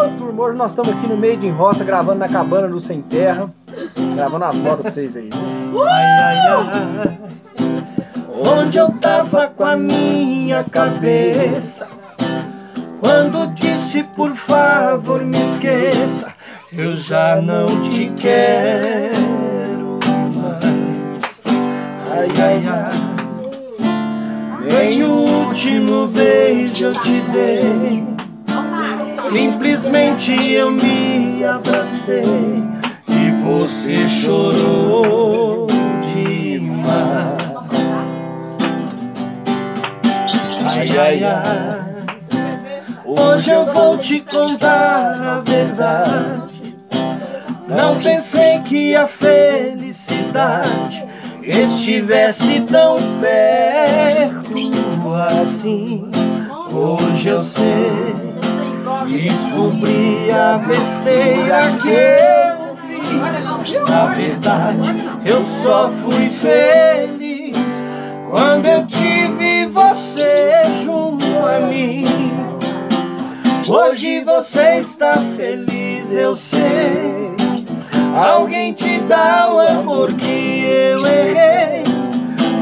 Ô, turma, hoje nós estamos aqui no meio de roça, gravando na cabana do Sem Terra. Gravando as modas pra vocês aí. Ai, ai, ai. Onde eu tava com a minha cabeça? Quando disse por favor me esqueça, eu já não te quero mais. Ai, ai, ai. Nem o último beijo eu te dei. Simplesmente eu me abracei e você chorou demais. Ai, ai, ai. Hoje eu vou te contar a verdade. Não pensei que a felicidade estivesse tão perto assim. Hoje eu sei, descobri a besteira que eu fiz. Na verdade, eu só fui feliz quando eu tive você junto a mim. Hoje você está feliz, eu sei. Alguém te dá o amor que eu errei.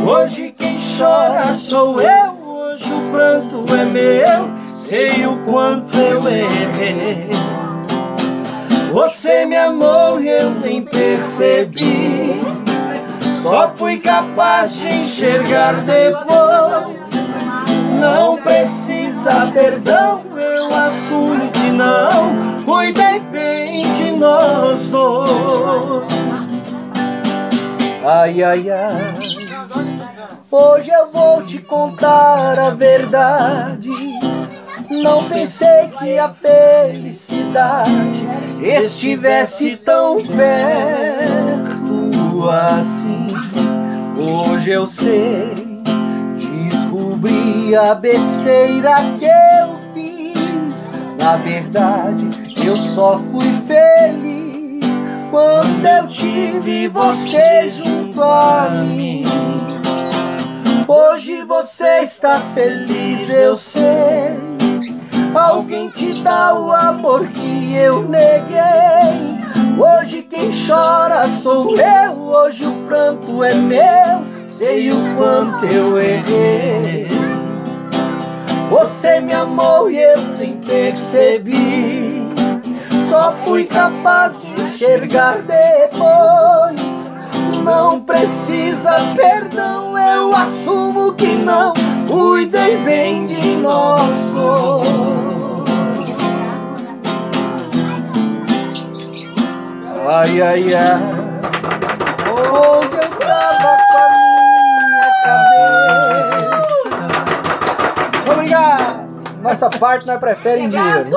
Hoje quem chora sou eu. Hoje o pranto é meu. Sei o quanto Você me amou e eu nem percebi. Só fui capaz de enxergar depois. Não precisa perdão, eu assumo que não. Cuidei bem de nós dois. Ai, ai, ai. Hoje eu vou te contar a verdade. Não pensei que a felicidade estivesse tão perto assim. Hoje eu sei, descobri a besteira que eu fiz. Na verdade, eu só fui feliz quando eu tive você junto a mim. Hoje você está feliz, eu sei. Alguém te dá o amor que eu neguei. Hoje quem chora sou eu, hoje o pranto é meu. Sei o quanto eu errei. Você me amou e eu nem percebi. Só fui capaz de enxergar depois. Não precisa perdão, eu assumo que não cuidei bem de nós Ai, ai, ai. Onde eu tava com a minha cabeça? Obrigado. Nossa parte nós prefere em dinheiro. hein?